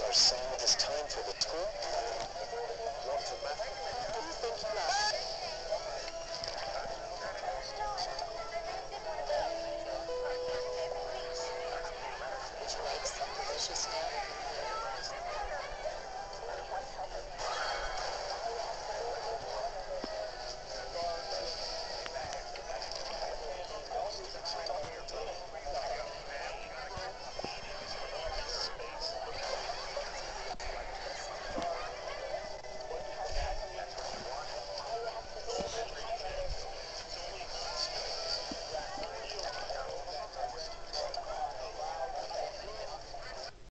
are saying it is time for the tool.